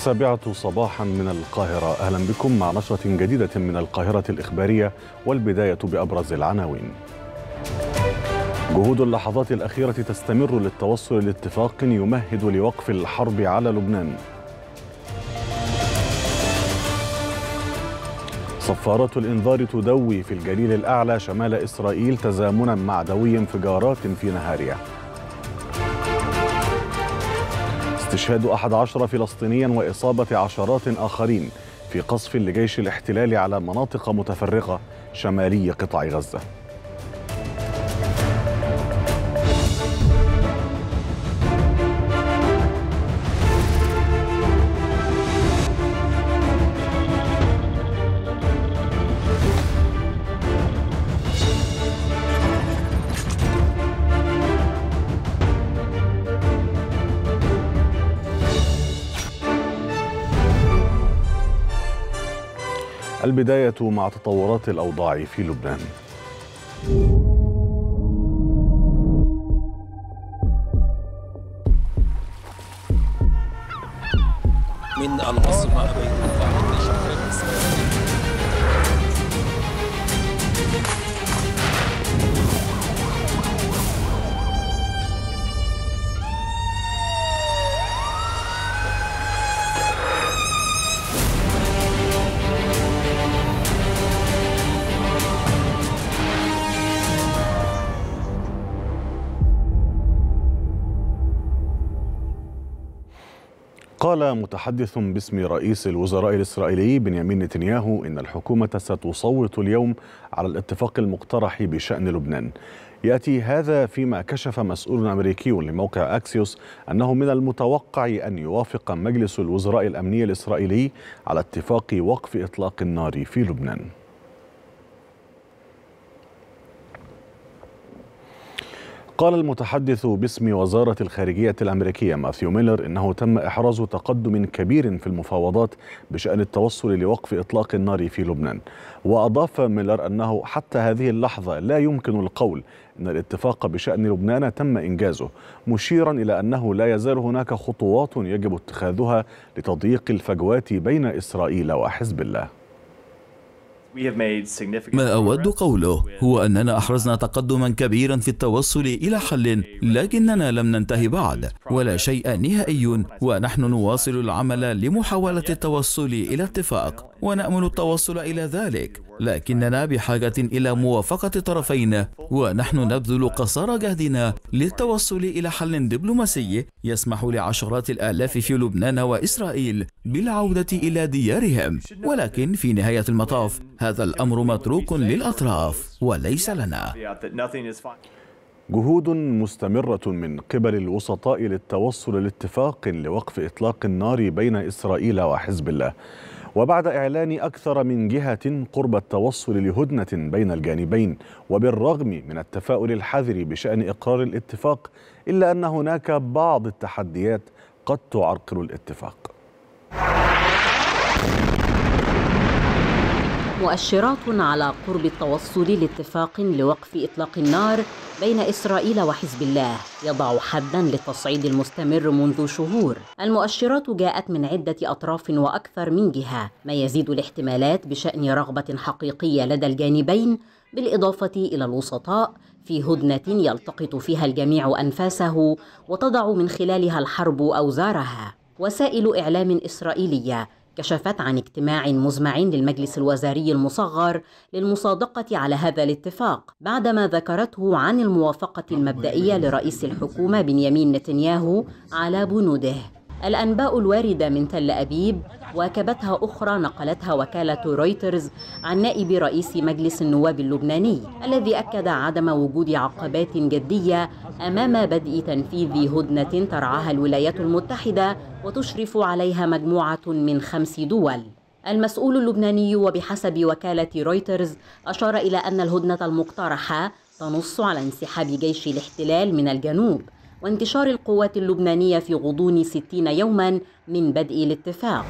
السابعة صباحا من القاهرة. أهلا بكم مع نشرة جديدة من القاهرة الإخبارية والبداية بأبرز العناوين. جهود اللحظات الأخيرة تستمر للتوصل لاتفاق يمهد لوقف الحرب على لبنان. صفارات الإنذار تدوي في الجليل الأعلى شمال إسرائيل تزامنا مع دوي انفجارات في نهارية استشهاد أحد عشر فلسطينيا وإصابة عشرات آخرين في قصف لجيش الاحتلال على مناطق متفرقة شمالي قطاع غزة. البداية مع تطورات الأوضاع في لبنان. من العاصمة بيت قال متحدث باسم رئيس الوزراء الإسرائيلي بنيامين نتنياهو إن الحكومة ستصوت اليوم على الاتفاق المقترح بشأن لبنان. يأتي هذا فيما كشف مسؤول أمريكي لموقع أكسيوس أنه من المتوقع أن يوافق مجلس الوزراء الأمني الإسرائيلي على اتفاق وقف إطلاق النار في لبنان. قال المتحدث باسم وزارة الخارجية الأمريكية ماثيو ميلر إنه تم إحراز تقدم كبير في المفاوضات بشأن التوصل لوقف إطلاق النار في لبنان. وأضاف ميلر أنه حتى هذه اللحظة لا يمكن القول أن الاتفاق بشأن لبنان تم إنجازه مشيرا إلى أنه لا يزال هناك خطوات يجب اتخاذها لتضييق الفجوات بين إسرائيل وحزب الله. ما أود قوله هو أننا أحرزنا تقدما كبيرا في التوصل إلى حل لكننا لم ننتهي بعد ولا شيء نهائي ونحن نواصل العمل لمحاولة التوصل إلى اتفاق. ونأمل التوصل إلى ذلك لكننا بحاجة إلى موافقة طرفين ونحن نبذل قصارى جهدنا للتوصل إلى حل دبلوماسي يسمح لعشرات الآلاف في لبنان وإسرائيل بالعودة إلى ديارهم. ولكن في نهاية المطاف هذا الأمر متروك للأطراف وليس لنا. جهود مستمرة من قبل الوسطاء للتوصل لاتفاق لوقف إطلاق النار بين إسرائيل وحزب الله. وبعد إعلان أكثر من جهة قرب التوصل لهدنة بين الجانبين وبالرغم من التفاؤل الحذر بشأن إقرار الاتفاق إلا أن هناك بعض التحديات قد تعرقل الاتفاق. مؤشرات على قرب التوصل لاتفاق لوقف إطلاق النار بين إسرائيل وحزب الله. يضع حدا للتصعيد المستمر منذ شهور. المؤشرات جاءت من عدة أطراف وأكثر من جهة. ما يزيد الاحتمالات بشأن رغبة حقيقية لدى الجانبين بالإضافة إلى الوسطاء في هدنة يلتقط فيها الجميع أنفاسه وتضع من خلالها الحرب أوزارها. وسائل إعلام إسرائيلية كشفت عن اجتماع مزمع للمجلس الوزاري المصغر للمصادقة على هذا الاتفاق بعدما ذكرته عن الموافقة المبدئية لرئيس الحكومة بنيامين نتنياهو على بنوده. الأنباء الواردة من تل أبيب واكبتها أخرى نقلتها وكالة رويترز عن نائب رئيس مجلس النواب اللبناني الذي أكد عدم وجود عقبات جدية أمام بدء تنفيذ هدنة ترعاها الولايات المتحدة وتشرف عليها مجموعة من خمس دول. المسؤول اللبناني وبحسب وكالة رويترز أشار إلى أن الهدنة المقترحة تنص على انسحاب جيش الاحتلال من الجنوب وانتشار القوات اللبنانية في غضون ستين يوما من بدء الاتفاق.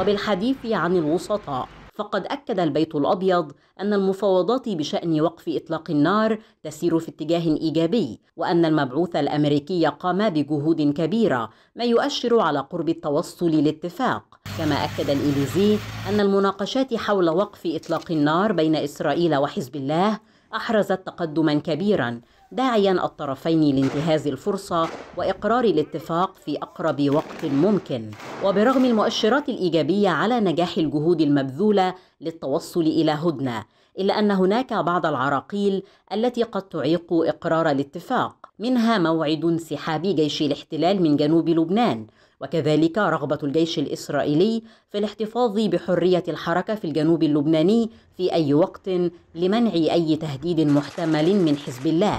وبالحديث عن الوسطاء فقد أكد البيت الأبيض أن المفاوضات بشأن وقف إطلاق النار تسير في اتجاه إيجابي وأن المبعوث الأمريكي قام بجهود كبيرة ما يؤشر على قرب التوصل لاتفاق كما أكد الإليزي أن المناقشات حول وقف إطلاق النار بين إسرائيل وحزب الله أحرزت تقدما كبيرا داعيا الطرفين لانتهاز الفرصة وإقرار الاتفاق في أقرب وقت ممكن. وبرغم المؤشرات الإيجابية على نجاح الجهود المبذولة للتوصل إلى هدنة إلا أن هناك بعض العراقيل التي قد تعيق إقرار الاتفاق. منها موعد انسحاب جيش الاحتلال من جنوب لبنان وكذلك رغبة الجيش الإسرائيلي في الاحتفاظ بحرية الحركة في الجنوب اللبناني في أي وقت لمنع أي تهديد محتمل من حزب الله.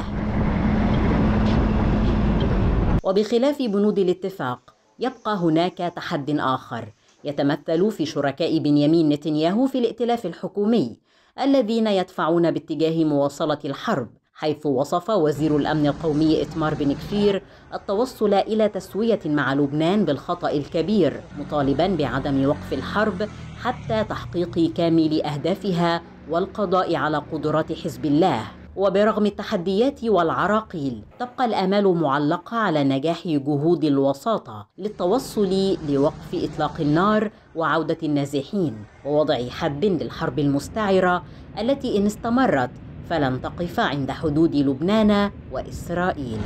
وبخلاف بنود الاتفاق يبقى هناك تحد آخر يتمثل في شركاء بنيامين نتنياهو في الائتلاف الحكومي الذين يدفعون باتجاه مواصلة الحرب حيث وصف وزير الأمن القومي إتمار بن كفير التوصل إلى تسوية مع لبنان بالخطأ الكبير مطالبا بعدم وقف الحرب حتى تحقيق كامل أهدافها والقضاء على قدرات حزب الله. وبرغم التحديات والعراقيل تبقى الآمال معلقة على نجاح جهود الوساطة للتوصل لوقف إطلاق النار وعودة النازحين ووضع حد للحرب المستعرة التي إن استمرت فلن تقف عند حدود لبنان وإسرائيل.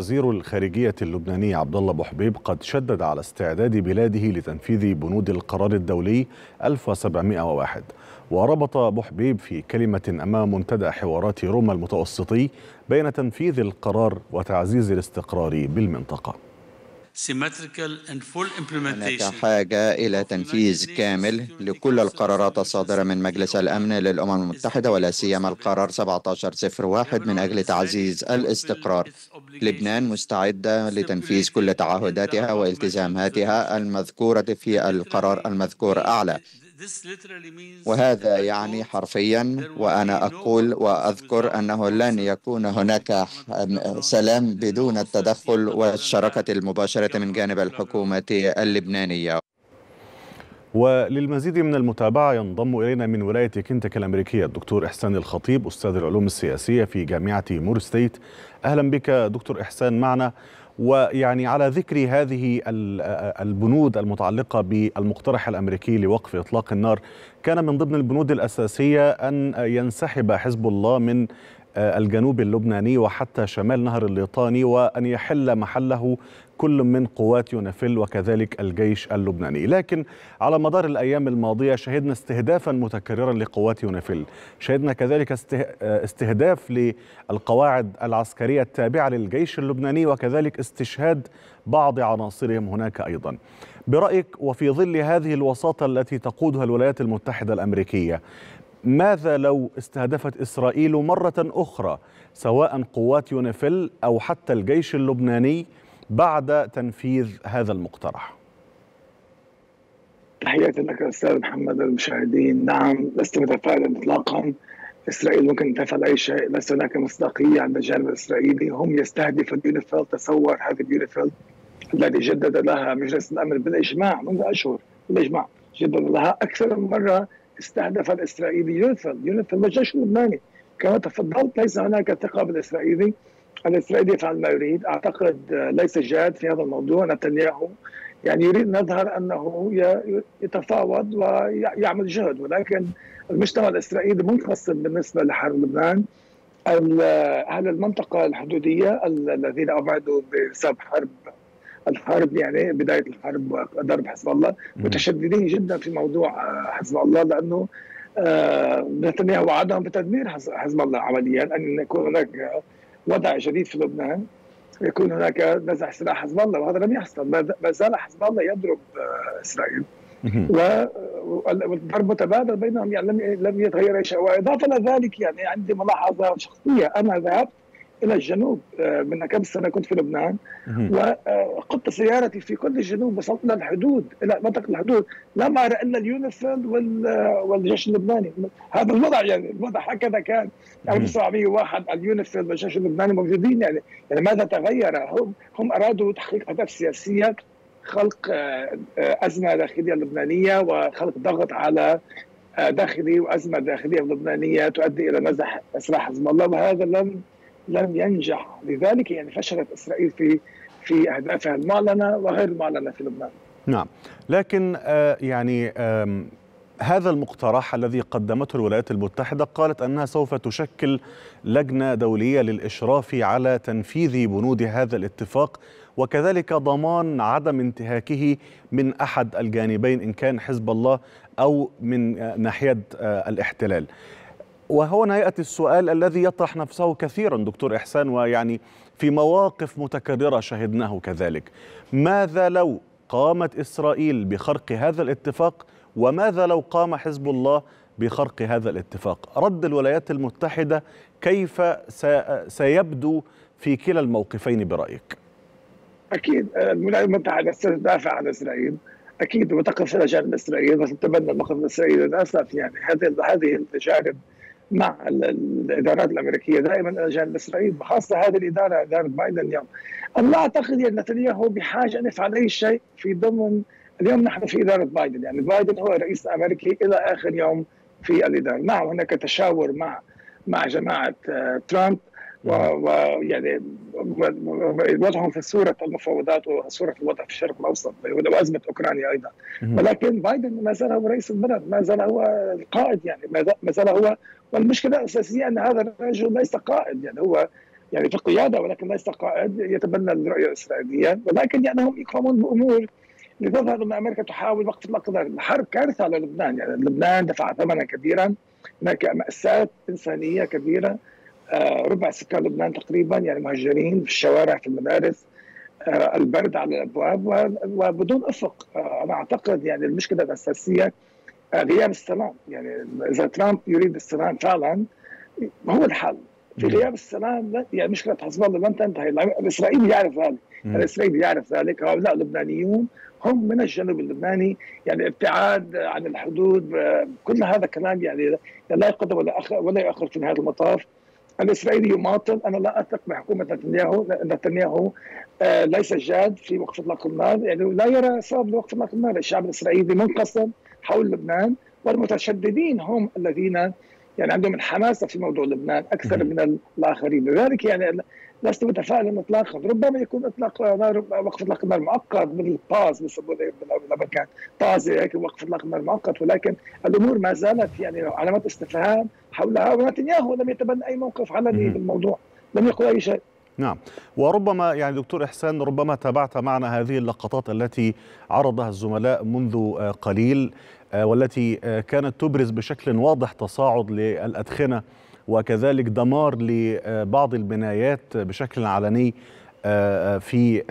وزير الخارجية اللبناني عبد الله بوحبيب قد شدد على استعداد بلاده لتنفيذ بنود القرار الدولي 1701 وربط بوحبيب في كلمة أمام منتدى حوارات روما المتوسطي بين تنفيذ القرار وتعزيز الاستقرار بالمنطقة. هناك حاجة إلى تنفيذ كامل لكل القرارات الصادرة من مجلس الأمن للأمم المتحدة ولا سيما القرار 1701 من أجل تعزيز الاستقرار. لبنان مستعدة لتنفيذ كل تعهداتها والتزاماتها المذكورة في القرار المذكور أعلى. وهذا يعني حرفيا وأنا أقول وأذكر أنه لن يكون هناك سلام بدون التدخل والشراكة المباشرة من جانب الحكومة اللبنانية. وللمزيد من المتابعة ينضم إلينا من ولاية كنتاكي الأمريكية الدكتور إحسان الخطيب أستاذ العلوم السياسية في جامعة مور ستيت. أهلا بك دكتور إحسان معنا ويعني على ذكر هذه البنود المتعلقة بالمقترح الأمريكي لوقف إطلاق النار كان من ضمن البنود الأساسية أن ينسحب حزب الله من الجنوب اللبناني وحتى شمال نهر الليطاني وأن يحل محله كل من قوات يونيفيل وكذلك الجيش اللبناني. لكن على مدار الأيام الماضية شهدنا استهدافا متكررا لقوات يونيفيل شهدنا كذلك استهداف للقواعد العسكرية التابعة للجيش اللبناني وكذلك استشهاد بعض عناصرهم هناك أيضا. برأيك وفي ظل هذه الوساطة التي تقودها الولايات المتحدة الأمريكية ماذا لو استهدفت إسرائيل مرة أخرى سواء قوات يونيفيل أو حتى الجيش اللبناني بعد تنفيذ هذا المقترح. تحياتي لك أستاذ محمد المشاهدين. نعم لست متفائلا اطلاقا. إسرائيل ممكن تفعل أي شيء. ليس هناك مصداقية عند الجانب الإسرائيلي. هم يستهدفوا اليونيفيل تصور هذا اليونيفيل الذي جدد لها مجلس الأمن بالإجماع منذ أشهر. بالإجماع جدد لها أكثر من مرة استهدف الإسرائيلي يونيفيل يونيفيل والجيش اللبناني كما تفضلت ليس هناك ثقه بالإسرائيلي. الاسرائيلي يفعل ما يريد. أعتقد ليس جاد في هذا الموضوع نتنياهو. يعني يريد أن يظهر أنه يتفاوض ويعمل جهد ولكن المجتمع الإسرائيلي منفصل بالنسبة لحرب لبنان. أهل المنطقة الحدودية الذين أبعدوا بسبب حرب الحرب يعني بداية الحرب وضرب حزب الله متشددين جدا في موضوع حزب الله لأنه نتنياهو وعدهم بتدمير حزب الله عمليا أن يكون هناك وضع جديد في لبنان يكون هناك نزع سلاح حزب الله وهذا لم يحصل. ما زال حزب الله يضرب إسرائيل. والضرب متبادل بينهم يعني لم لم يتغير أي شيء. وإضافة إلى ذلك يعني عندي ملاحظة شخصية. أنا ذهبت إلى الجنوب من كم سنة كنت في لبنان وقدت سيارتي في كل الجنوب وصلت إلى الحدود إلى منطقة الحدود لم ارى إلا اليونيفيل والجيش اللبناني. هذا الوضع يعني الوضع هكذا كان. 1901 اليونيفيل والجيش اللبناني موجودين يعني يعني ماذا تغير؟ هم هم أرادوا تحقيق أهداف سياسية خلق أزمة داخلية لبنانية وخلق ضغط على داخلي وأزمة داخلية لبنانية تؤدي إلى نزح سلاح حزب الله وهذا لم لم ينجح لذلك يعني فشلت إسرائيل في في أهدافها المعلنه وغير المعلنه في لبنان. نعم، لكن آه يعني آه هذا المقترح الذي قدمته الولايات المتحدة قالت أنها سوف تشكل لجنة دولية للإشراف على تنفيذ بنود هذا الاتفاق وكذلك ضمان عدم انتهاكه من أحد الجانبين إن كان حزب الله أو من ناحية آه الاحتلال. وهنا يأتي السؤال الذي يطرح نفسه كثيرا دكتور إحسان ويعني في مواقف متكررة شهدناه كذلك. ماذا لو قامت إسرائيل بخرق هذا الاتفاق؟ وماذا لو قام حزب الله بخرق هذا الاتفاق؟ رد الولايات المتحدة كيف سيبدو في كلا الموقفين برأيك؟ أكيد الولايات المتحدة ستدافع عن إسرائيل. أكيد وتقف إلى جانب إسرائيل وتتبنى الموقف الاسرائيلي للأسف. يعني هذه هذه التجارب مع الإدارات الأمريكية دائما إلى جانب إسرائيل خاصة هذه الإدارة اداره بايدن اليوم. أنا لا أعتقد أن نتنياهو بحاجة أن يفعل أي شيء في ضمن اليوم نحن في إدارة بايدن. يعني بايدن هو الرئيس الامريكي إلى آخر يوم في الإدارة، نعم هناك تشاور مع مع جماعة ترامب. ويعني وضعهم في صورة المفاوضات وصورة الوضع في الشرق الأوسط وأزمة أوكرانيا أيضا. ولكن بايدن ما زال هو رئيس البلد ما زال هو القائد يعني ما زال هو والمشكلة الأساسية أن هذا الرجل ليس قائد يعني هو يعني في القيادة ولكن ليس قائد يتبنى الرؤية الإسرائيلية. ولكن يعني هم يقومون بأمور لتظهر ان أمريكا تحاول وقف الاقدار، الحرب كارثة على لبنان يعني لبنان دفع ثمنا كبيرا هناك مأساة إنسانية كبيرة. ربع سكان لبنان تقريبا يعني مهجرين في الشوارع في المدارس آه البرد على الأبواب وبدون أفق. آه أنا أعتقد يعني المشكلة الأساسية غياب السلام. يعني إذا ترامب يريد السلام فعلا هو الحل. في غياب السلام يعني مشكلة حزب الله لن تنتهي. الإسرائيلي يعرف ذلك. الإسرائيلي يعرف ذلك. هؤلاء اللبنانيون هم من الجنوب اللبناني. يعني ابتعاد عن الحدود كل هذا كلام يعني لا يقدم ولا ولا يؤخر في نهاية المطاف. الإسرائيلي يماطل. أنا لا أثق بحكومة نتنياهو نتنياهو آه ليس جاد في وقف إطلاق النار يعني لا يرى سبب لوقف إطلاق النار الشعب الإسرائيلي منقسم حول لبنان والمتشددين هم الذين يعني عندهم الحماسة في موضوع لبنان أكثر من الآخرين. لذلك يعني لست متفائلا اطلاقا ربما يكون اطلاق نار وقف إطلاق النار مؤقت مثل باز بيسموه بالامريكان باز هيك وقف إطلاق النار مؤقت. ولكن الأمور ما زالت يعني علامات استفهام حولها ونتنياهو لم يتبنى أي موقف علني بالموضوع. لم يقل أي شيء. نعم. وربما يعني دكتور إحسان ربما تابعت معنا هذه اللقطات التي عرضها الزملاء منذ قليل والتي كانت تبرز بشكل واضح تصاعد للأدخنة وكذلك دمار لبعض البنايات بشكل علني في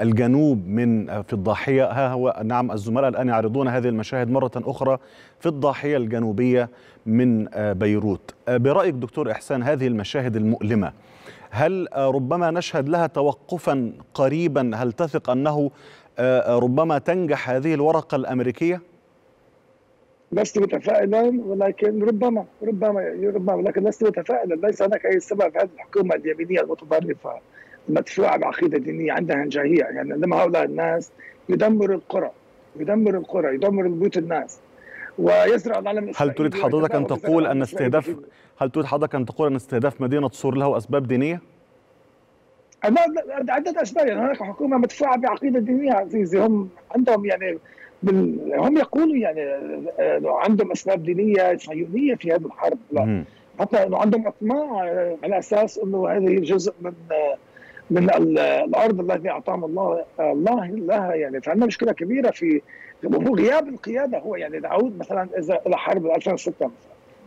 الجنوب من في الضاحية. ها هو نعم الزملاء الآن يعرضون هذه المشاهد مرة أخرى في الضاحية الجنوبية من بيروت. برأيك دكتور إحسان هذه المشاهد المؤلمة هل ربما نشهد لها توقفا قريبا؟ هل تثق أنه ربما تنجح هذه الورقة الأمريكية؟ لست متفائلا ولكن ربما ربما ربما ولكن لست متفائلا. ليس هناك أي سبب. في هذه الحكومة اليمينية المتطرفة المدفوعة بعقيده دينيه عندها انجاهيه يعني لما هؤلاء الناس يدمروا القرى يدمر القرى يدمر بيوت الناس. ويزرع العلم هل تريد حضرتك أن تقول أن استهداف هل تريد حضرتك أن تقول أن استهداف مدينة صور له أسباب دينية؟ عدة أسباب. يعني هناك حكومة مدفوعة بعقيدة دينية عزيزي. هم عندهم يعني هم يقولوا يعني عندهم أسباب دينية صهيونية في هذه الحرب. لا. حتى إنه عندهم أطماع على أساس إنه هذه جزء من من الأرض التي أعطاهم الله الله لها يعني. فعندنا مشكلة كبيرة في وغياب القيادة هو يعني. نعود مثلا إذا إلى حرب 2006 مثلا.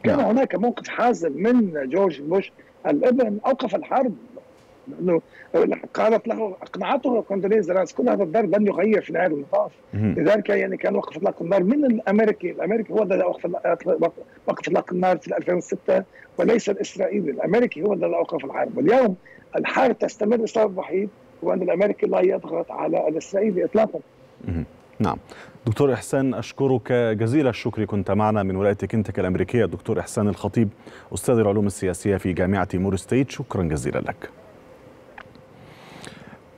كان نعم. هناك موقف حازم من جورج بوش الإبن أوقف الحرب. لأنه قالت له اقنعته كوندوليزا رايس كل هذا الضرب لن يغير في نهاية المطاف. لذلك يعني كان وقف إطلاق النار من الأمريكي، الأمريكي هو الذي وقف وقف إطلاق النار في 2006 وليس الإسرائيلي، الأمريكي هو الذي أوقف الحرب، واليوم الحرب تستمر لسبب وحيد هو ان الأمريكي لا يضغط على الإسرائيلي اطلاقا. نعم. دكتور إحسان أشكرك جزيل الشكر. كنت معنا من ولاية كنتاكي الأمريكية. دكتور إحسان الخطيب أستاذ العلوم السياسية في جامعة مور ستيت شكرا جزيلا لك.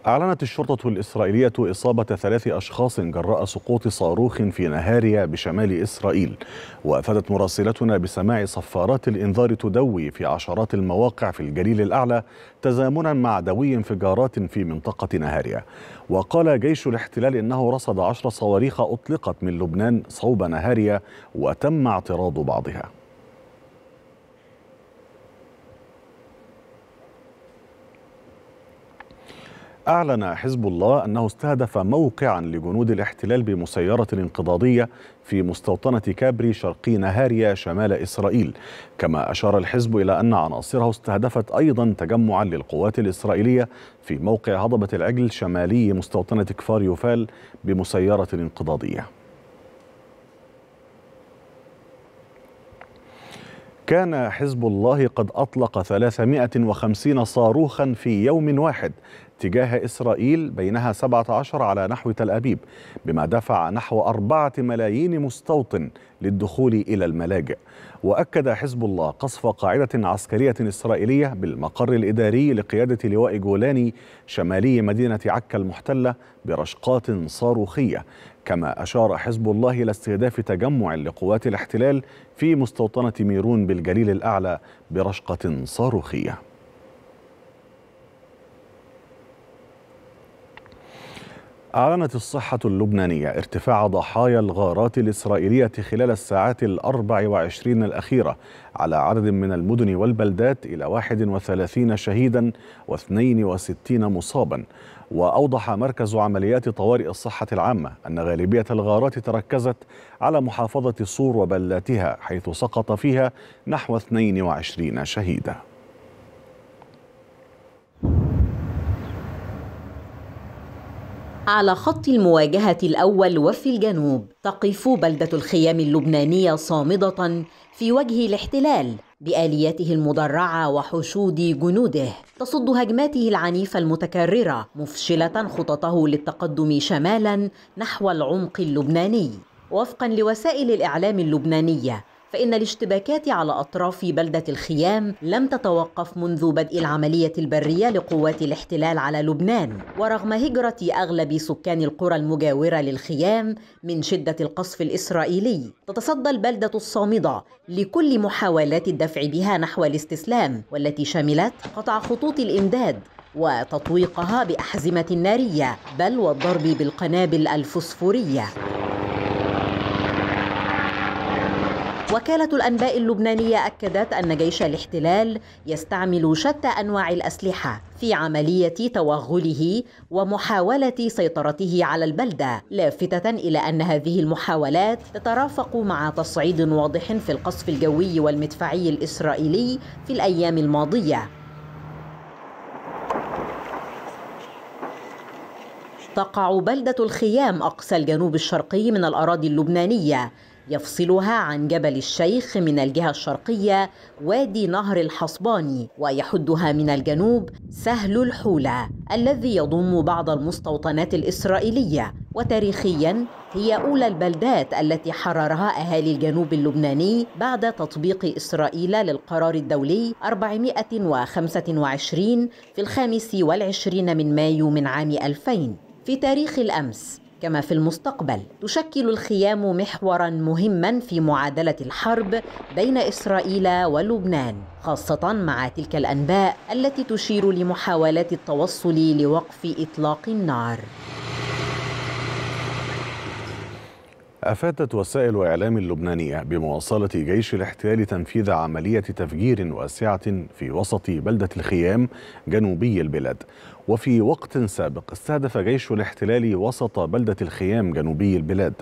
أعلنت الشرطة الإسرائيلية إصابة ثلاث أشخاص جراء سقوط صاروخ في نهاريا بشمال إسرائيل. وأفادت مراسلتنا بسماع صفارات الإنذار تدوي في عشرات المواقع في الجليل الأعلى تزامنا مع دوي انفجارات في منطقة نهاريا. وقال جيش الاحتلال إنه رصد عشر صواريخ أطلقت من لبنان صوب نهاريا وتم اعتراض بعضها. أعلن حزب الله أنه استهدف موقعا لجنود الاحتلال بمسيرة انقضاضية في مستوطنة كابري شرقي نهاريا شمال إسرائيل. كما أشار الحزب إلى أن عناصره استهدفت أيضا تجمعا للقوات الإسرائيلية في موقع هضبة العجل شمالي مستوطنة كفار يوفال بمسيرة انقضاضية. كان حزب الله قد أطلق 350 صاروخا في يوم واحد تجاه إسرائيل بينها 17 على نحو تل أبيب بما دفع نحو أربعة ملايين مستوطن للدخول إلى الملاجئ. وأكد حزب الله قصف قاعدة عسكرية إسرائيلية بالمقر الإداري لقيادة لواء جولاني شمالي مدينة عكا المحتلة برشقات صاروخية. كما أشار حزب الله إلى استهداف تجمع لقوات الاحتلال في مستوطنة ميرون بالجليل الأعلى برشقة صاروخية. أعلنت الصحة اللبنانية ارتفاع ضحايا الغارات الإسرائيلية خلال الساعات الأربع وعشرين الأخيرة على عدد من المدن والبلدات إلى 31 شهيدا و62 مصابا. وأوضح مركز عمليات طوارئ الصحة العامة أن غالبية الغارات تركزت على محافظة صور وبلاتها حيث سقط فيها نحو 22 شهيدا. على خط المواجهة الأول وفي الجنوب. تقف بلدة الخيام اللبنانية صامدة في وجه الاحتلال بآلياته المدرعة وحشود جنوده. تصد هجماته العنيفة المتكررة مفشلة خططه للتقدم شمالا نحو العمق اللبناني. وفقا لوسائل الإعلام اللبنانية فإن الاشتباكات على أطراف بلدة الخيام لم تتوقف منذ بدء العملية البرية لقوات الاحتلال على لبنان. ورغم هجرة أغلب سكان القرى المجاورة للخيام من شدة القصف الإسرائيلي تتصدى البلدة الصامدة لكل محاولات الدفع بها نحو الاستسلام والتي شملت قطع خطوط الإمداد وتطويقها بأحزمة نارية بل والضرب بالقنابل الفسفورية وكالة الأنباء اللبنانية أكدت أن جيش الاحتلال يستعمل شتى أنواع الأسلحة في عملية توغله ومحاولة سيطرته على البلدة لافتة إلى أن هذه المحاولات تترافق مع تصعيد واضح في القصف الجوي والمدفعي الإسرائيلي في الأيام الماضية. تقع بلدة الخيام أقصى الجنوب الشرقي من الأراضي اللبنانية يفصلها عن جبل الشيخ من الجهة الشرقية وادي نهر الحصباني ويحدها من الجنوب سهل الحولة الذي يضم بعض المستوطنات الإسرائيلية. وتاريخيا هي أولى البلدات التي حررها أهالي الجنوب اللبناني بعد تطبيق إسرائيل للقرار الدولي 425 في الخامس والعشرين من مايو من عام 2000 في تاريخ الأمس كما في المستقبل. تشكل الخيام محورا مهما في معادلة الحرب بين إسرائيل ولبنان خاصة مع تلك الأنباء التي تشير لمحاولات التوصل لوقف إطلاق النار. أفادت وسائل إعلام اللبنانية بمواصلة جيش الاحتلال تنفيذ عملية تفجير واسعة في وسط بلدة الخيام جنوبي البلاد. وفي وقت سابق استهدف جيش الاحتلال وسط بلدة الخيام جنوبي البلاد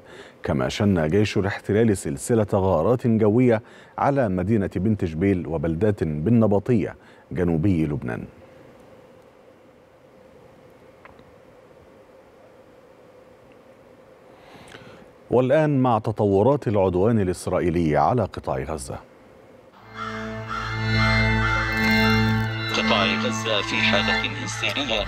كما شن جيش الاحتلال سلسلة غارات جوية على مدينة بنت جبيل وبلدات بالنبطية جنوبي لبنان. والآن مع تطورات العدوان الإسرائيلي على قطاع غزة. قطاع غزة في حالة هستيرية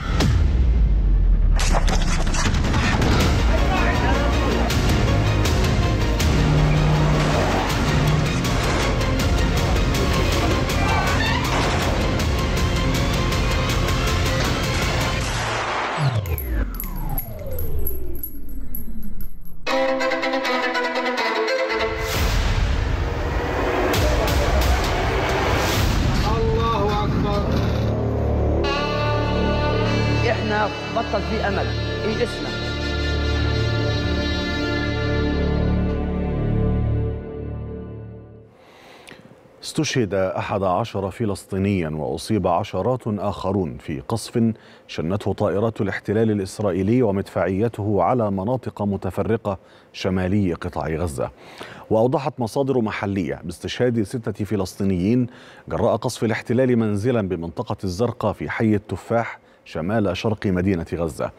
Música استشهد أحد عشر فلسطينيا وأصيب عشرات آخرون في قصف شنته طائرات الاحتلال الإسرائيلي ومدفعيته على مناطق متفرقة شمالي قطاع غزة. وأوضحت مصادر محلية باستشهاد ستة فلسطينيين جراء قصف الاحتلال منزلا بمنطقة الزرقاء في حي التفاح شمال شرق مدينة غزة.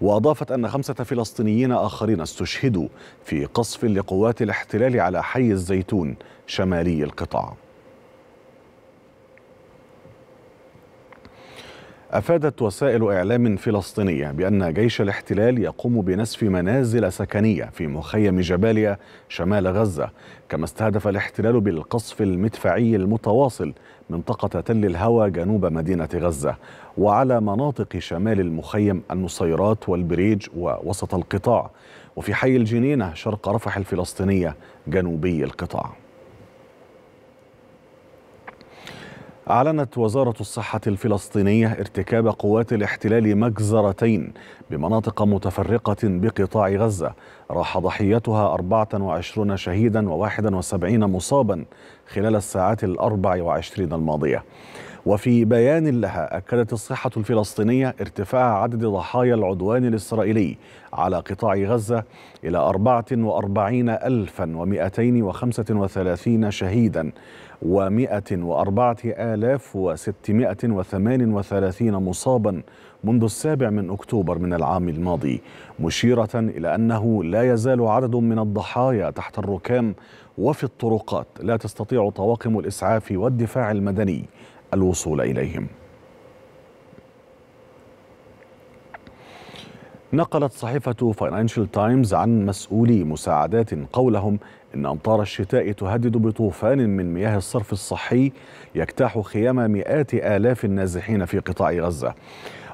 وأضافت أن خمسة فلسطينيين آخرين استشهدوا في قصف لقوات الاحتلال على حي الزيتون شمالي القطاع. أفادت وسائل إعلام فلسطينية بأن جيش الاحتلال يقوم بنسف منازل سكنية في مخيم جباليا شمال غزة كما استهدف الاحتلال بالقصف المدفعي المتواصل منطقة تل الهوى جنوب مدينة غزة وعلى مناطق شمال المخيم النصيرات والبريج ووسط القطاع. وفي حي الجنينة شرق رفح الفلسطينية جنوبي القطاع. أعلنت وزارة الصحة الفلسطينية ارتكاب قوات الاحتلال مجزرتين بمناطق متفرقة بقطاع غزة. راح ضحيتها 24 شهيدا و71 مصابا خلال الساعات الأربع وعشرين الماضية. وفي بيان لها أكدت الصحة الفلسطينية ارتفاع عدد ضحايا العدوان الإسرائيلي على قطاع غزة إلى 44235 شهيدا. و104638 مصابا منذ السابع من أكتوبر من العام الماضي مشيرة إلى أنه لا يزال عدد من الضحايا تحت الركام وفي الطرقات لا تستطيع طواقم الإسعاف والدفاع المدني الوصول إليهم. نقلت صحيفة فاينانشال تايمز عن مسؤولي مساعدات قولهم إن أمطار الشتاء تهدد بطوفان من مياه الصرف الصحي يجتاح خيام مئات آلاف النازحين في قطاع غزة.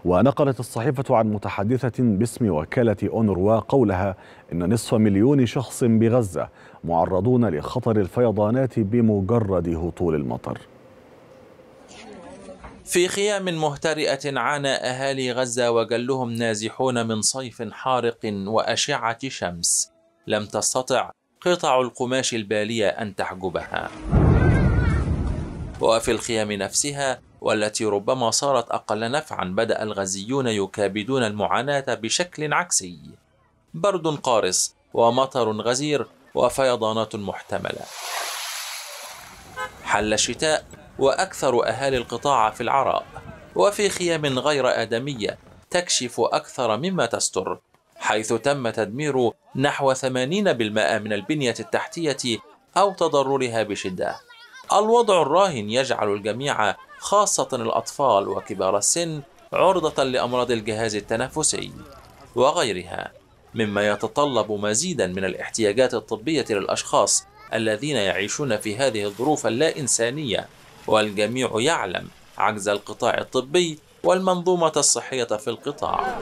ونقلت الصحيفة عن متحدثة باسم وكالة أونروا قولها إن نصف مليون شخص بغزة معرضون لخطر الفيضانات بمجرد هطول المطر. في خيام مهترئة عانى أهالي غزة وجلهم نازحون من صيف حارق وأشعة شمس. لم تستطع قطع القماش البالية أن تحجبها. وفي الخيام نفسها والتي ربما صارت أقل نفعا بدأ الغزيون يكابدون المعاناة بشكل عكسي. برد قارس ومطر غزير وفيضانات محتملة. حل الشتاء وأكثر أهالي القطاع في العراء وفي خيام غير آدمية تكشف أكثر مما تستر حيث تم تدمير نحو 80% من البنية التحتية أو تضررها بشدة. الوضع الراهن يجعل الجميع خاصة الأطفال وكبار السن عرضة لأمراض الجهاز التنفسي وغيرها مما يتطلب مزيدا من الاحتياجات الطبية للأشخاص الذين يعيشون في هذه الظروف اللا إنسانية. والجميع يعلم عجز القطاع الطبي والمنظومة الصحية في القطاع.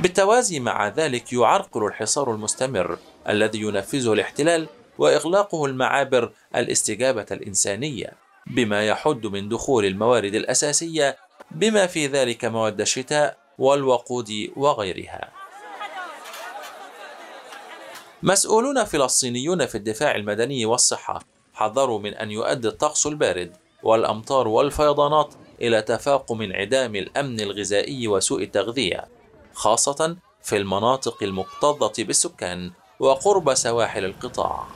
بالتوازي مع ذلك يعرقل الحصار المستمر الذي ينفذه الاحتلال وإغلاقه المعابر الاستجابة الإنسانية بما يحد من دخول الموارد الأساسية بما في ذلك مواد الشتاء والوقود وغيرها. مسؤولون فلسطينيون في الدفاع المدني والصحة حذروا من أن يؤدي الطقس البارد والأمطار والفيضانات إلى تفاقم انعدام الأمن الغذائي وسوء التغذية خاصة في المناطق المكتظة بالسكان وقرب سواحل القطاع.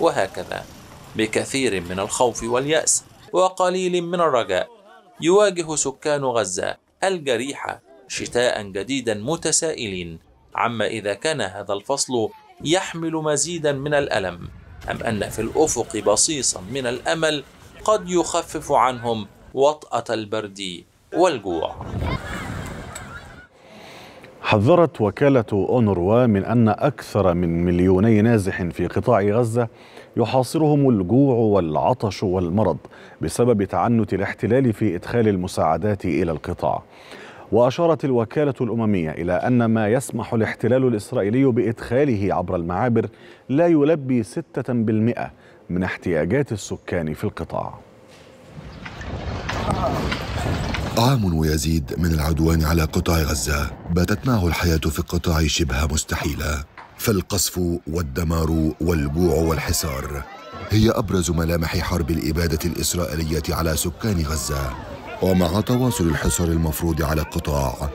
وهكذا بكثير من الخوف واليأس وقليل من الرجاء يواجه سكان غزة الجريحة شتاء جديدا متسائلين عما إذا كان هذا الفصل يحمل مزيدا من الألم. أم أن في الأفق بصيصا من الأمل قد يخفف عنهم وطأة البرد والجوع. حذرت وكالة أونروا من أن أكثر من مليوني نازح في قطاع غزة يحاصرهم الجوع والعطش والمرض بسبب تعنت الاحتلال في إدخال المساعدات إلى القطاع. وأشارت الوكالة الأممية إلى أن ما يسمح الاحتلال الإسرائيلي بإدخاله عبر المعابر لا يلبي ستة بالمئة من احتياجات السكان في القطاع. عام ويزيد من العدوان على قطاع غزة باتت معه الحياة في القطاع شبه مستحيلة. فالقصف والدمار والجوع والحصار هي أبرز ملامح حرب الإبادة الإسرائيلية على سكان غزة. ومع تواصل الحصار المفروض على القطاع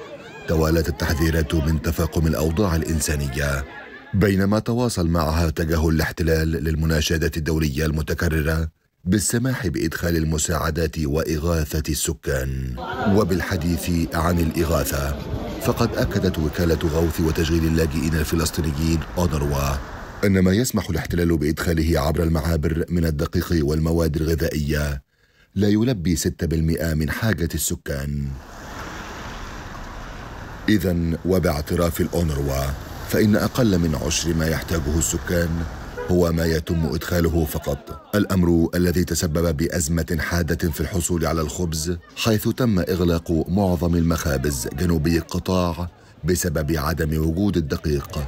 توالت التحذيرات من تفاقم الأوضاع الإنسانية بينما تواصل معها تجاهل الاحتلال للمناشدة الدولية المتكررة بالسماح بإدخال المساعدات وإغاثة السكان. وبالحديث عن الإغاثة فقد أكدت وكالة غوث وتشغيل اللاجئين الفلسطينيين أونروا أن ما يسمح الاحتلال بإدخاله عبر المعابر من الدقيق والمواد الغذائية لا يلبي 6% من حاجة السكان. إذا وباعتراف الأونروا فإن أقل من عشر ما يحتاجه السكان هو ما يتم إدخاله فقط. الأمر الذي تسبب بأزمة حادة في الحصول على الخبز حيث تم إغلاق معظم المخابز جنوبي القطاع بسبب عدم وجود الدقيق.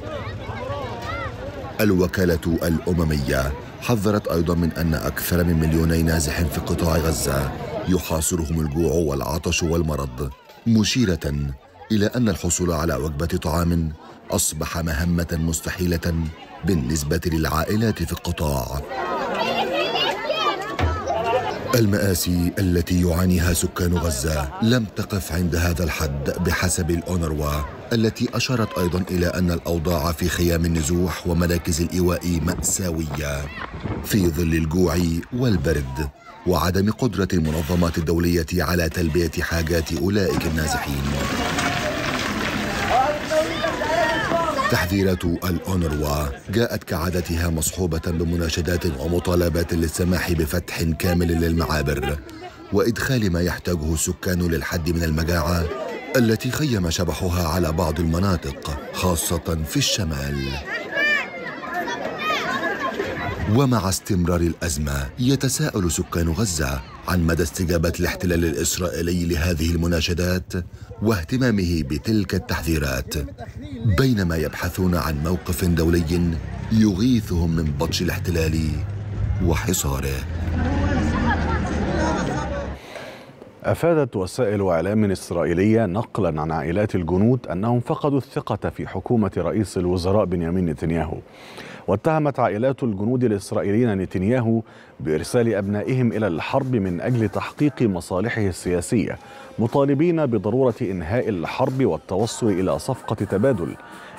الوكالة الأممية حذرت أيضا من أن أكثر من مليوني نازح في قطاع غزة يحاصرهم الجوع والعطش والمرض مشيرة إلى أن الحصول على وجبة طعام أصبح مهمة مستحيلة بالنسبة للعائلات في القطاع. المآسي التي يعانيها سكان غزة لم تقف عند هذا الحد بحسب الأونروا. التي أشارت أيضا إلى أن الأوضاع في خيام النزوح ومراكز الإيواء مأساوية في ظل الجوع والبرد وعدم قدرة المنظمات الدولية على تلبية حاجات أولئك النازحين. تحذيرات الأونروا جاءت كعادتها مصحوبة بمناشدات ومطالبات للسماح بفتح كامل للمعابر وإدخال ما يحتاجه السكان للحد من المجاعة التي خيم شبحها على بعض المناطق خاصة في الشمال. ومع استمرار الأزمة يتساءل سكان غزة عن مدى استجابة الاحتلال الإسرائيلي لهذه المناشدات واهتمامه بتلك التحذيرات. بينما يبحثون عن موقف دولي يغيثهم من بطش الاحتلال وحصاره. أفادت وسائل إعلام إسرائيلية نقلا عن عائلات الجنود أنهم فقدوا الثقة في حكومة رئيس الوزراء بنيامين نتنياهو. واتهمت عائلات الجنود الإسرائيليين نتنياهو بإرسال أبنائهم إلى الحرب من أجل تحقيق مصالحه السياسية مطالبين بضرورة إنهاء الحرب والتوصل إلى صفقة تبادل.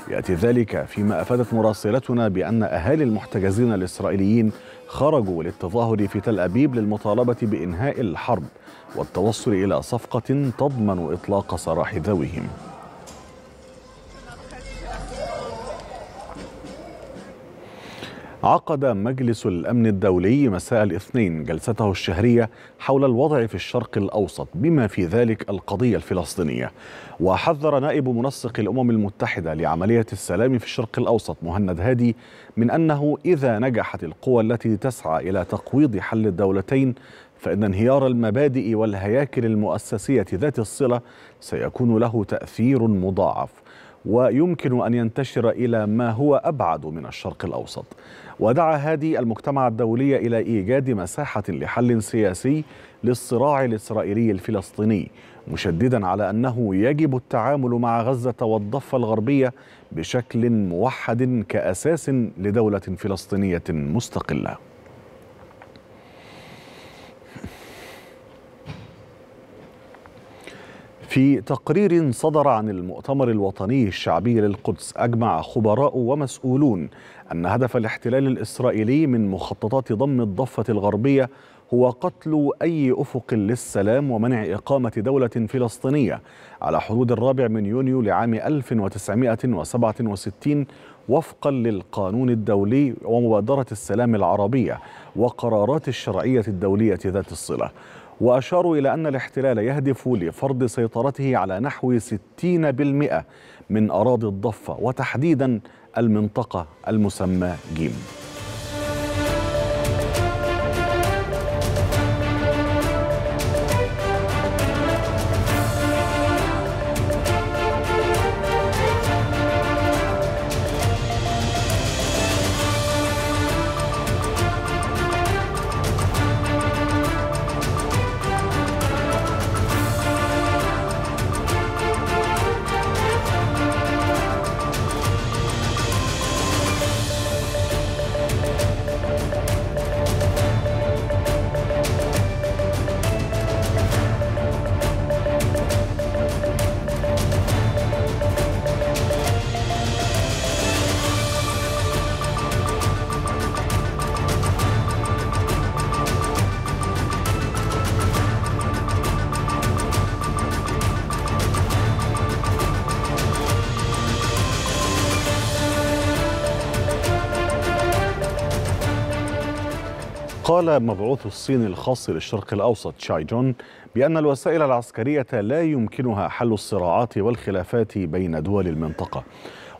يأتي ذلك فيما أفادت مراسلتنا بأن أهالي المحتجزين الإسرائيليين خرجوا للتظاهر في تل أبيب للمطالبة بإنهاء الحرب. والتوصل إلى صفقة تضمن إطلاق سراح ذويهم. عقد مجلس الأمن الدولي مساء الاثنين جلسته الشهرية حول الوضع في الشرق الأوسط بما في ذلك القضية الفلسطينية. وحذر نائب منسق الأمم المتحدة لعملية السلام في الشرق الأوسط مهند هادي من أنه إذا نجحت القوى التي تسعى إلى تقويض حل الدولتين فإن انهيار المبادئ والهياكل المؤسسية ذات الصلة سيكون له تأثير مضاعف ويمكن أن ينتشر إلى ما هو أبعد من الشرق الأوسط. ودعا هادي المجتمع الدولي إلى إيجاد مساحة لحل سياسي للصراع الإسرائيلي الفلسطيني مشددا على أنه يجب التعامل مع غزة والضفة الغربية بشكل موحد كأساس لدولة فلسطينية مستقلة. في تقرير صدر عن المؤتمر الوطني الشعبي للقدس أجمع خبراء ومسؤولون أن هدف الاحتلال الإسرائيلي من مخططات ضم الضفة الغربية هو قتل أي أفق للسلام ومنع إقامة دولة فلسطينية على حدود الرابع من يونيو لعام 1967 وفقا للقانون الدولي ومبادرة السلام العربية وقرارات الشرعية الدولية ذات الصلة. وأشاروا إلى أن الاحتلال يهدف لفرض سيطرته على نحو 60% من أراضي الضفة وتحديدا المنطقة المسمى جيم. قال مبعوث الصين الخاص للشرق الأوسط شاي جون بأن الوسائل العسكرية لا يمكنها حل الصراعات والخلافات بين دول المنطقة.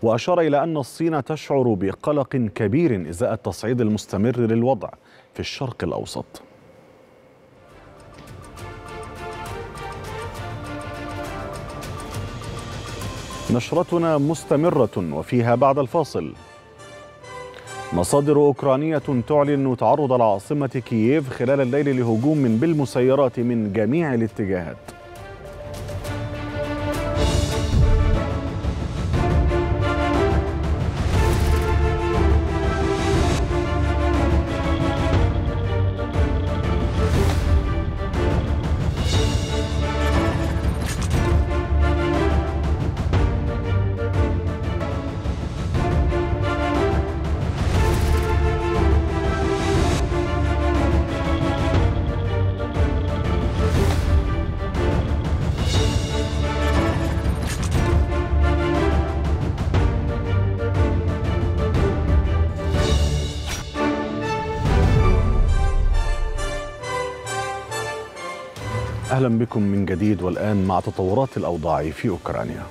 وأشار إلى أن الصين تشعر بقلق كبير إزاء التصعيد المستمر للوضع في الشرق الأوسط. نشرتنا مستمرة وفيها بعد الفاصل. مصادر أوكرانية تعلن تعرض العاصمة كييف خلال الليل لهجوم بالمسيرات من جميع الاتجاهات. بكم من جديد والآن مع تطورات الأوضاع في أوكرانيا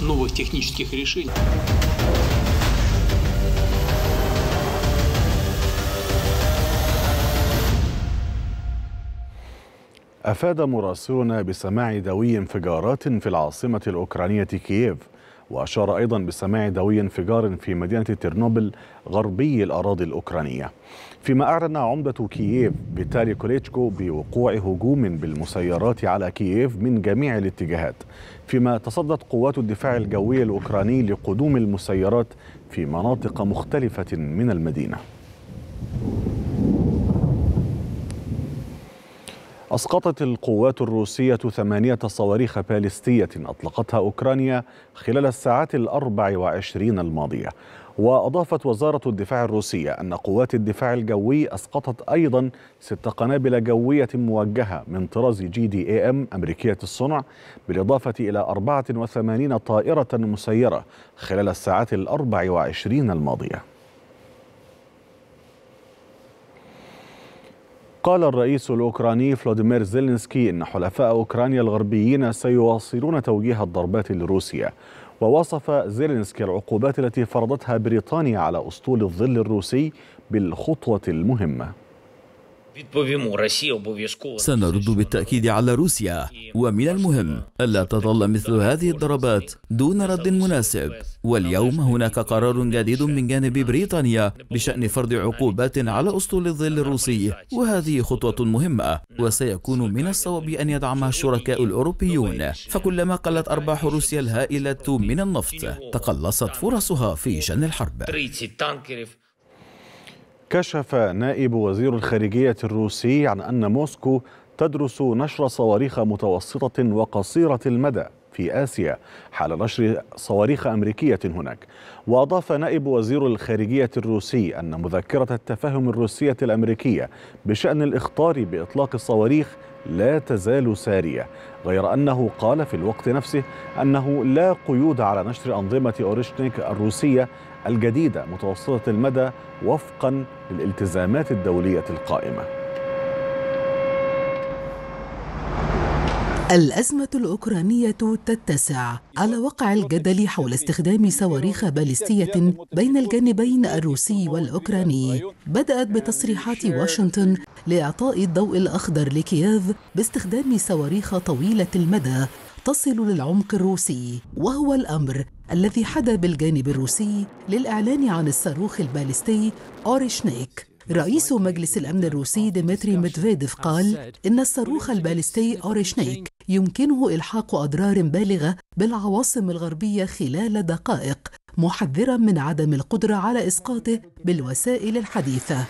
новых технических решений. أفاد مراسلنا بسماع دوي انفجارات في العاصمة الأوكرانية كييف وأشار أيضا بسماع دوي انفجار في مدينة ترنوبل غربي الأراضي الأوكرانية. فيما أعلن عمدة كييف فيتالي كوليتشكو بوقوع هجوم بالمسيرات على كييف من جميع الاتجاهات. فيما تصدت قوات الدفاع الجوي الأوكراني لقدوم المسيرات في مناطق مختلفة من المدينة. أسقطت القوات الروسية ثمانية صواريخ باليستية أطلقتها أوكرانيا خلال الساعات الأربع وعشرين الماضية. وأضافت وزارة الدفاع الروسية أن قوات الدفاع الجوي أسقطت أيضا ست قنابل جوية موجهة من طراز جي دي اي إم أمريكية الصنع بالإضافة إلى 84 طائرة مسيرة خلال الساعات الأربع وعشرين الماضية. قال الرئيس الأوكراني فلاديمير زيلينسكي إن حلفاء أوكرانيا الغربيين سيواصلون توجيه الضربات لروسيا. ووصف زيلينسكي العقوبات التي فرضتها بريطانيا على أسطول الظل الروسي بالخطوة المهمة. سنرد بالتأكيد على روسيا. ومن المهم ألا تظل مثل هذه الضربات دون رد مناسب. واليوم هناك قرار جديد من جانب بريطانيا بشأن فرض عقوبات على أسطول الظل الروسي. وهذه خطوة مهمة وسيكون من الصواب أن يدعمها الشركاء الأوروبيون. فكلما قلت أرباح روسيا الهائلة من النفط تقلصت فرصها في شن الحرب. كشف نائب وزير الخارجية الروسي عن أن موسكو تدرس نشر صواريخ متوسطة وقصيرة المدى في آسيا حال نشر صواريخ أمريكية هناك. وأضاف نائب وزير الخارجية الروسي أن مذكرة التفاهم الروسية الأمريكية بشأن الإخطار بإطلاق الصواريخ لا تزال سارية غير أنه قال في الوقت نفسه أنه لا قيود على نشر أنظمة أوريشنيك الروسية الجديدة متوسطة المدى وفقا للالتزامات الدولية القائمة. الأزمة الأوكرانية تتسع على وقع الجدل حول استخدام صواريخ باليستية بين الجانبين الروسي والأوكراني. بدأت بتصريحات واشنطن لإعطاء الضوء الأخضر لكييف باستخدام صواريخ طويلة المدى تصل للعمق الروسي وهو الأمر الذي حدا بالجانب الروسي للإعلان عن الصاروخ البالستي أوريشنيك. رئيس مجلس الأمن الروسي ديمتري ميدفيديف قال إن الصاروخ البالستي أوريشنيك يمكنه إلحاق أضرار بالغة بالعواصم الغربية خلال دقائق محذرا من عدم القدرة على إسقاطه بالوسائل الحديثة.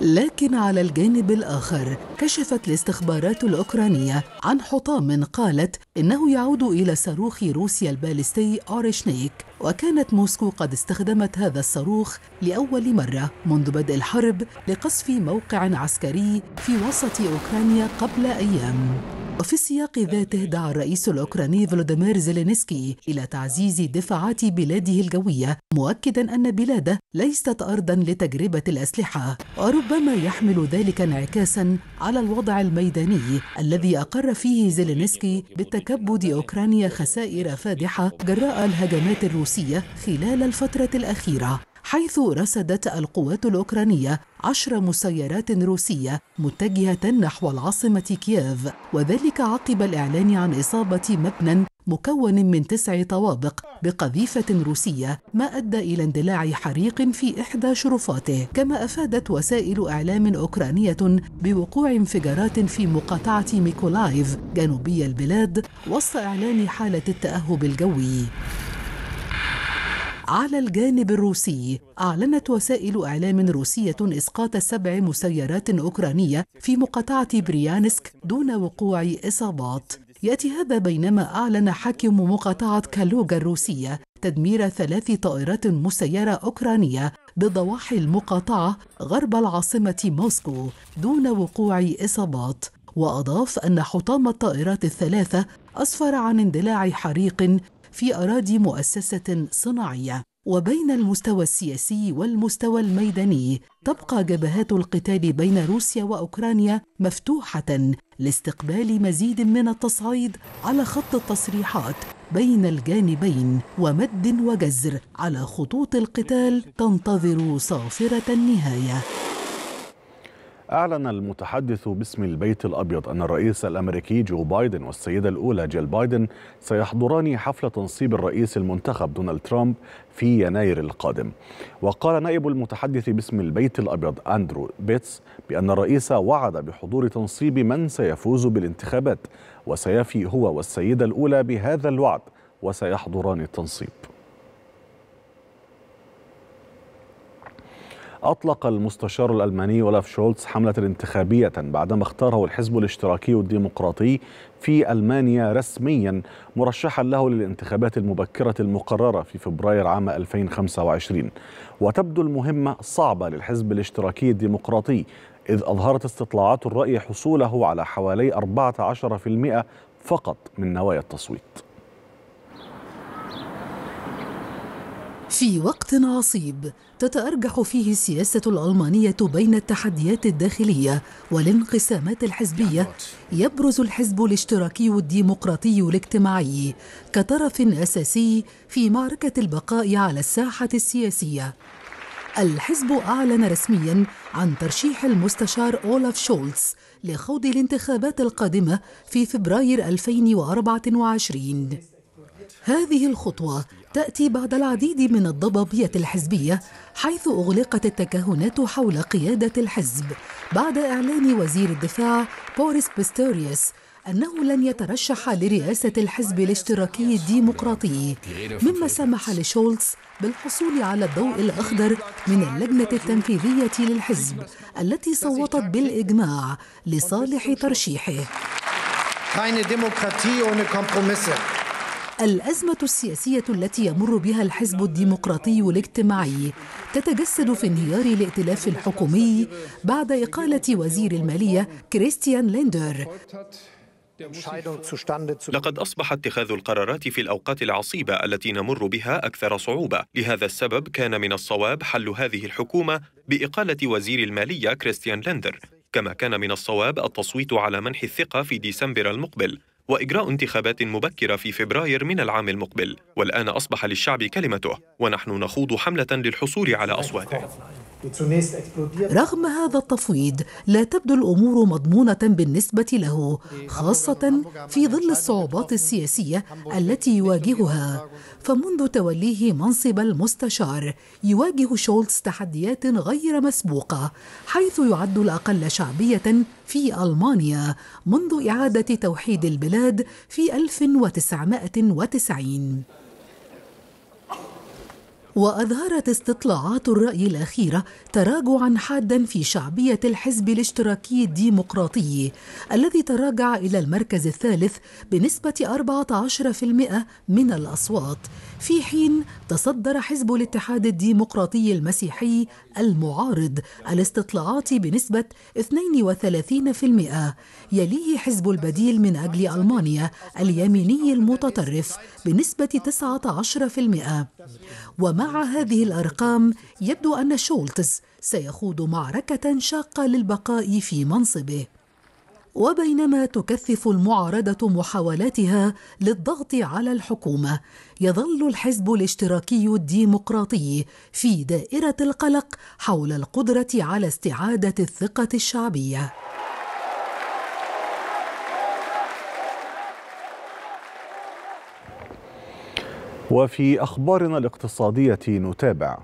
لكن على الجانب الآخر كشفت الاستخبارات الأوكرانية عن حطام قالت إنه يعود إلى صاروخ روسيا البالستي أوريشنيك وكانت موسكو قد استخدمت هذا الصاروخ لأول مرة منذ بدء الحرب لقصف موقع عسكري في وسط أوكرانيا قبل أيام. وفي السياق ذاته دعا الرئيس الأوكراني فلوديمير زيلينسكي إلى تعزيز دفاعات بلاده الجوية مؤكدا أن بلاده ليست أرضا لتجربة الأسلحة. وربما يحمل ذلك انعكاسا على الوضع الميداني الذي أقر فيه زيلينسكي بتكبد أوكرانيا خسائر فادحة جراء الهجمات الروسية خلال الفترة الأخيرة. حيث رصدت القوات الأوكرانية عشر مسيرات روسية متجهة نحو العاصمة كييف وذلك عقب الإعلان عن إصابة مبنى مكون من تسع طوابق بقذيفة روسية ما أدى إلى اندلاع حريق في إحدى شرفاته. كما أفادت وسائل إعلام أوكرانية بوقوع انفجارات في مقاطعة ميكولايف جنوبي البلاد وسط إعلان حالة التأهب الجوي. على الجانب الروسي. أعلنت وسائل إعلام روسية إسقاط سبع مسيرات أوكرانية في مقاطعة بريانسك دون وقوع إصابات. يأتي هذا بينما أعلن حاكم مقاطعة كالوغا الروسية تدمير ثلاث طائرات مسيرة أوكرانية بضواحي المقاطعة غرب العاصمة موسكو دون وقوع إصابات. وأضاف أن حطام الطائرات الثلاثة أسفر عن اندلاع حريق في أراضي مؤسسة صناعية وبين المستوى السياسي والمستوى الميداني تبقى جبهات القتال بين روسيا وأوكرانيا مفتوحة لاستقبال مزيد من التصعيد على خط التصريحات بين الجانبين ومد وجزر على خطوط القتال تنتظر صافرة النهاية. أعلن المتحدث باسم البيت الأبيض أن الرئيس الأمريكي جو بايدن والسيدة الأولى جيل بايدن سيحضران حفل تنصيب الرئيس المنتخب دونالد ترامب في يناير القادم. وقال نائب المتحدث باسم البيت الأبيض أندرو بيتس بأن الرئيس وعد بحضور تنصيب من سيفوز بالانتخابات وسيفي هو والسيدة الأولى بهذا الوعد وسيحضران التنصيب. أطلق المستشار الألماني أولاف شولتز حملة انتخابية بعدما اختاره الحزب الاشتراكي الديمقراطي في ألمانيا رسميا مرشحا له للانتخابات المبكرة المقررة في فبراير عام 2025 وتبدو المهمة صعبة للحزب الاشتراكي الديمقراطي إذ أظهرت استطلاعات الرأي حصوله على حوالي 14% فقط من نوايا التصويت. في وقت عصيب تتأرجح فيه السياسة الألمانية بين التحديات الداخلية والانقسامات الحزبية. يبرز الحزب الاشتراكي الديمقراطي الاجتماعي كطرف أساسي في معركة البقاء على الساحة السياسية. الحزب أعلن رسميا عن ترشيح المستشار أولاف شولتز لخوض الانتخابات القادمة في فبراير 2024 هذه الخطوة تأتي بعد العديد من الضبابية الحزبية حيث أغلقت التكهنات حول قيادة الحزب بعد إعلان وزير الدفاع بوريس بيستوريوس أنه لن يترشح لرئاسة الحزب الاشتراكي الديمقراطي مما سمح لشولتز بالحصول على الضوء الأخضر من اللجنة التنفيذية للحزب التي صوتت بالإجماع لصالح ترشيحه Keine Demokratie ohne Kompromisse. الأزمة السياسية التي يمر بها الحزب الديمقراطي الاجتماعي تتجسد في انهيار الائتلاف الحكومي بعد إقالة وزير المالية كريستيان ليندر. لقد أصبح اتخاذ القرارات في الأوقات العصيبة التي نمر بها أكثر صعوبة. لهذا السبب كان من الصواب حل هذه الحكومة بإقالة وزير المالية كريستيان ليندر. كما كان من الصواب التصويت على منح الثقة في ديسمبر المقبل. وإجراء انتخابات مبكرة في فبراير من العام المقبل. والآن أصبح للشعب كلمته ونحن نخوض حملة للحصول على أصواته رغم هذا التفويض لا تبدو الأمور مضمونة بالنسبة له خاصة في ظل الصعوبات السياسية التي يواجهها. فمنذ توليه منصب المستشار يواجه شولتز تحديات غير مسبوقة حيث يعد الأقل شعبية في ألمانيا منذ إعادة توحيد البلاد في 1990 وأظهرت استطلاعات الرأي الأخيرة تراجعا حادا في شعبية الحزب الاشتراكي الديمقراطي الذي تراجع إلى المركز الثالث بنسبة 14% من الأصوات. في حين تصدر حزب الاتحاد الديمقراطي المسيحي المعارض الاستطلاعات بنسبة 32% يليه حزب البديل من أجل ألمانيا اليميني المتطرف بنسبة 19% ومع هذه الأرقام يبدو أن شولتز سيخوض معركة شاقة للبقاء في منصبه. وبينما تكثف المعارضة محاولاتها للضغط على الحكومة يظل الحزب الاشتراكي الديمقراطي في دائرة القلق حول القدرة على استعادة الثقة الشعبية. وفي أخبارنا الاقتصادية نتابع.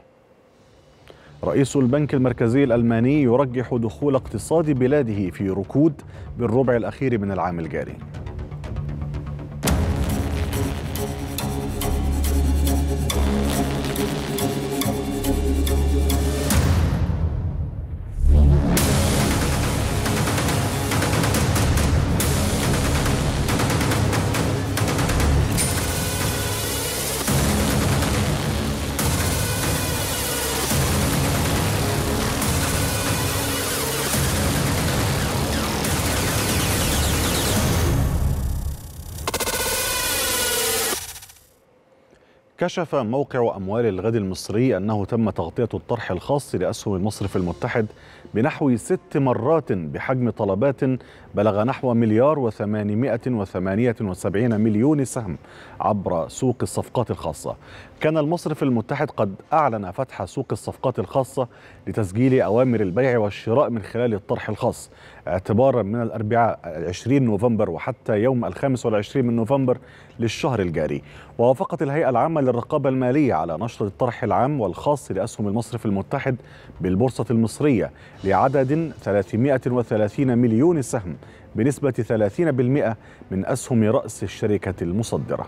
رئيس البنك المركزي الألماني يرجح دخول اقتصاد بلاده في ركود بالربع الأخير من العام الجاري. كشف موقع أموال الغد المصري أنه تم تغطية الطرح الخاص لأسهم المصرف المتحد بنحو ست مرات بحجم طلبات بلغ نحو مليار وثمانمائة وثمانية وسبعين مليون سهم عبر سوق الصفقات الخاصة. كان المصرف المتحد قد أعلن فتح سوق الصفقات الخاصة لتسجيل أوامر البيع والشراء من خلال الطرح الخاص اعتبارا من الأربعاء 20 نوفمبر وحتى يوم الخامس والعشرين من نوفمبر للشهر الجاري. ووافقت الهيئة العامة للرقابة المالية على نشر الطرح العام والخاص لأسهم المصرف المتحد بالبورصة المصرية لعدد 330 مليون سهم بنسبة 30% من أسهم رأس الشركة المصدرة.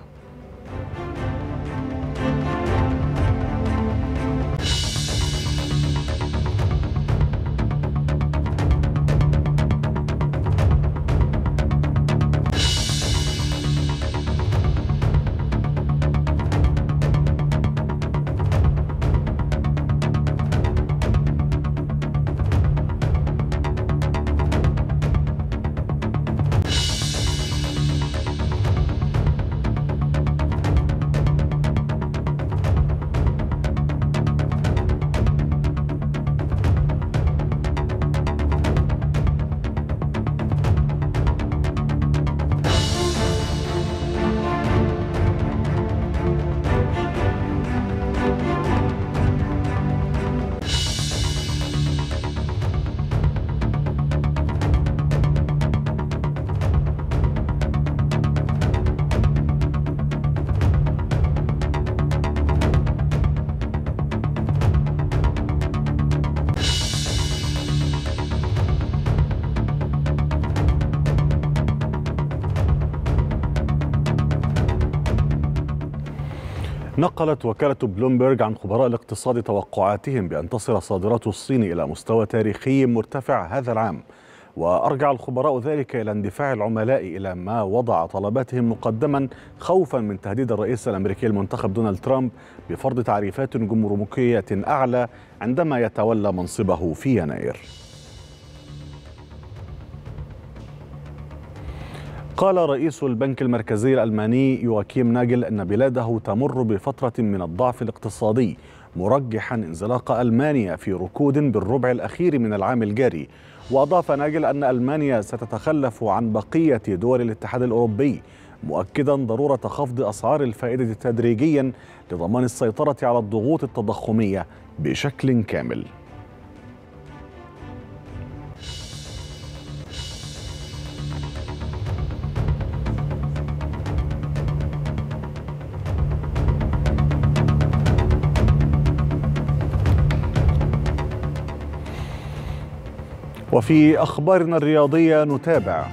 نقلت وكالة بلومبرج عن خبراء الاقتصاد توقعاتهم بأن تصل صادرات الصين إلى مستوى تاريخي مرتفع هذا العام. وأرجع الخبراء ذلك إلى اندفاع العملاء إلى ما وضع طلباتهم مقدما خوفا من تهديد الرئيس الأمريكي المنتخب دونالد ترامب بفرض تعريفات جمركية أعلى عندما يتولى منصبه في يناير. قال رئيس البنك المركزي الألماني يواكيم ناجل أن بلاده تمر بفترة من الضعف الاقتصادي مرجحا انزلاق ألمانيا في ركود بالربع الأخير من العام الجاري. وأضاف ناجل أن ألمانيا ستتخلف عن بقية دول الاتحاد الأوروبي مؤكدا ضرورة خفض أسعار الفائدة تدريجيا لضمان السيطرة على الضغوط التضخمية بشكل كامل. وفي أخبارنا الرياضية نتابع.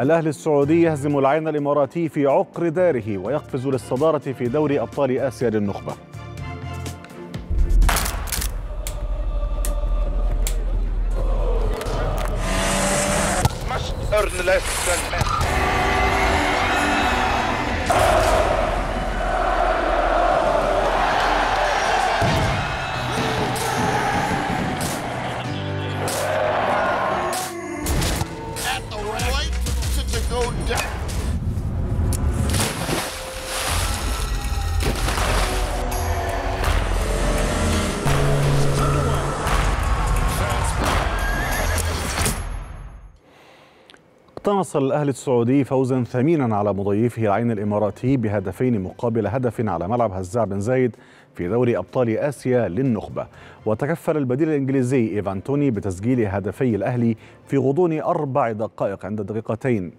الأهلي السعودي يهزم العين الإماراتي في عقر داره ويقفز للصدارة في دوري أبطال آسيا للنخبة. اقتنص الأهلي السعودي فوزا ثمينا على مضيفه العين الإماراتي بهدفين مقابل هدف على ملعب هزاع بن زايد في دوري أبطال آسيا للنخبة. وتكفل البديل الإنجليزي إيفان توني بتسجيل هدفي الأهلي في غضون أربع دقائق عند دقيقتين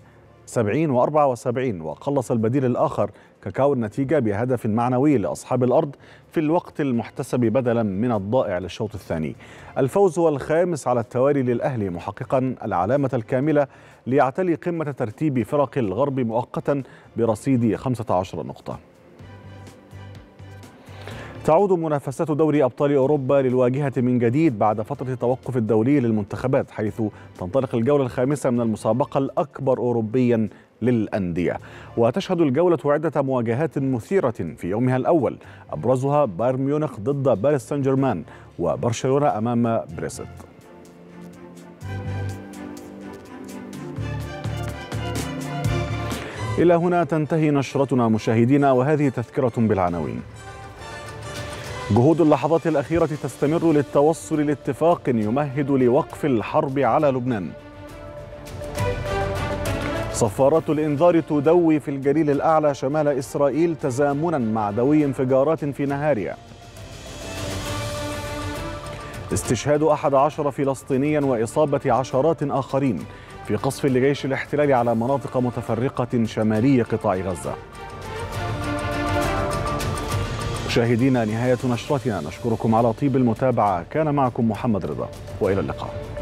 70 و 74 وقلص البديل الآخر كاكاو النتيجة بهدف معنوي لأصحاب الأرض في الوقت المحتسب بدلا من الضائع للشوط الثاني. الفوز هو الخامس على التوالي للأهلي محققا العلامة الكاملة ليعتلي قمة ترتيب فرق الغرب مؤقتا برصيد 15 نقطة. تعود منافسات دوري أبطال أوروبا للواجهة من جديد بعد فترة التوقف الدولي للمنتخبات حيث تنطلق الجولة الخامسة من المسابقة الأكبر أوروبيا للأندية. وتشهد الجولة عدة مواجهات مثيرة في يومها الأول أبرزها بايرن ميونخ ضد باريس سان جيرمان وبرشلونة أمام بريست. إلى هنا تنتهي نشرتنا مشاهدينا وهذه تذكرة بالعناوين. جهود اللحظات الأخيرة تستمر للتوصل لاتفاق يمهد لوقف الحرب على لبنان. صفارات الإنذار تدوي في الجليل الأعلى شمال إسرائيل تزامنا مع دوي انفجارات في نهاريا. استشهاد أحد عشر فلسطينيا وإصابة عشرات آخرين في قصف لجيش الاحتلال على مناطق متفرقة شمالي قطاع غزة. مشاهدينا نهاية نشرتنا. نشكركم على طيب المتابعة. كان معكم محمد رضا. وإلى اللقاء.